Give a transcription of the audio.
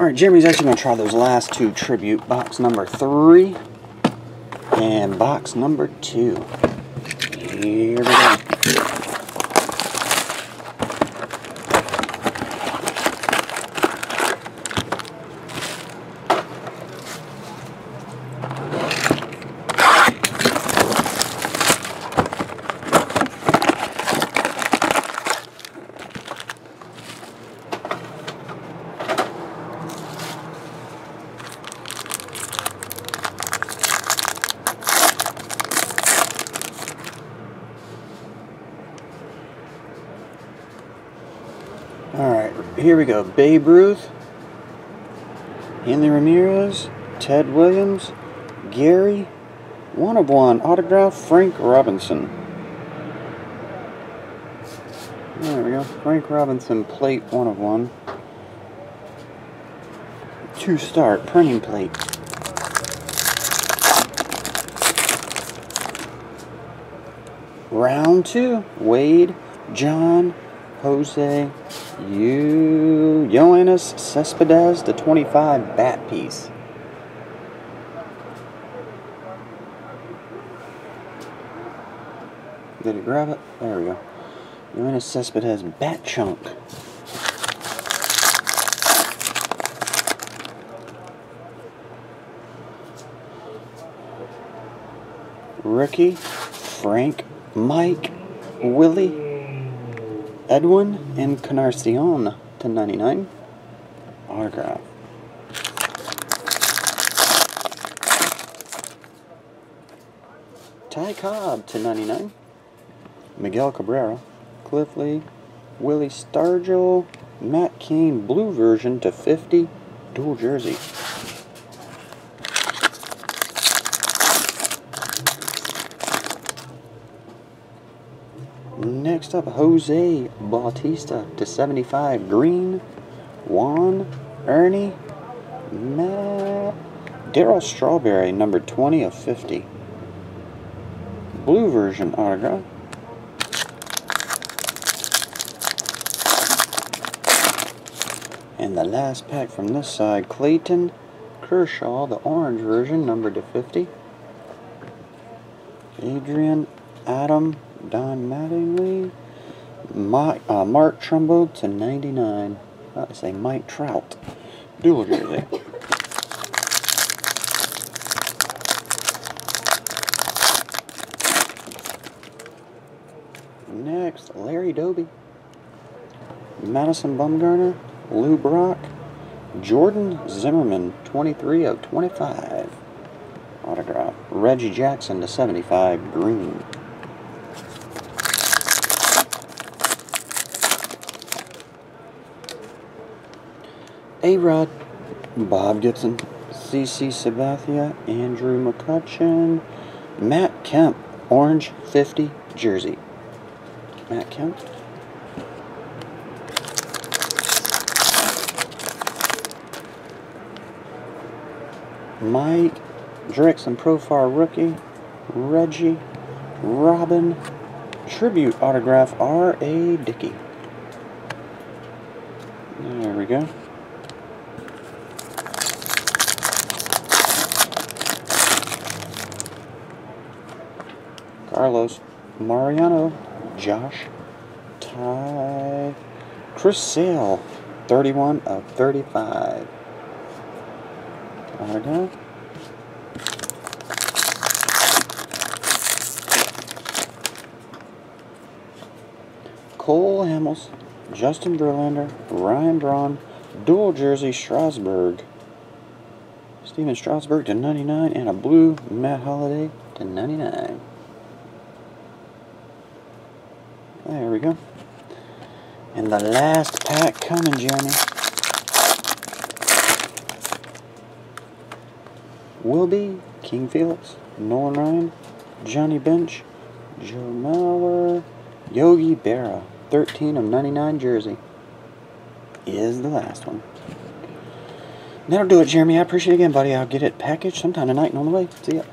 Alright, Jereme's actually going to try those last two tribute. Box number three and box number two. Here we go. Here we go. Babe Ruth, Hanley Ramirez, Ted Williams, Gary, one of one, autograph Frank Robinson. There we go. Frank Robinson, plate one of one. Two start, printing plate. Round two, Wade, John, Jose, you, Yoenis Cespedes, the 25 bat piece. Did he grab it? There we go. Yoenis Cespedes bat chunk. Rookie, Frank, Mike, Willie, Edwin Encarnacion to 99. Autograph. Ty Cobb to 99. Miguel Cabrera. Cliff Lee. Willie Stargell. Matt Cain blue version to 50. Dual jersey. Next up, Jose Bautista to 75. Green, Juan, Ernie, Matt, Darryl Strawberry, number 20 of 50. Blue version autograph. And the last pack from this side, Clayton Kershaw, the orange version, numbered to 50. Adrian Adam Don Mattingly. Mike, uh, Mark Trumbo to 99. I say Mike Trout. Dual jersey. Next, Larry Doby. Madison Bumgarner. Lou Brock. Jordan Zimmermann, 23 of 25. Autograph. Reggie Jackson to 75, green. A-Rod, Bob Gibson, CC Sabathia, Andrew McCutchen, Matt Kemp, orange 50 jersey. Matt Kemp. Mike Jurickson Profar rookie, Reggie, Robin, tribute autograph R.A. Dickey. There we go. Carlos, Mariano, Josh, Ty, Chris Sale, 31 of 35. Autograph. Cole Hamels, Justin Verlander, Ryan Braun, dual jersey Strasburg, Stephen Strasburg to 99, and a blue Matt Holliday to 99. There we go. And the last pack coming, Jereme. Will be King Felix, Nolan Ryan, Johnny Bench, Joe Mauer, Yogi Berra, 13 of 99 jersey. Is the last one. That'll do it, Jereme. I appreciate it again, buddy. I'll get it packaged sometime tonight, and on the way. See ya.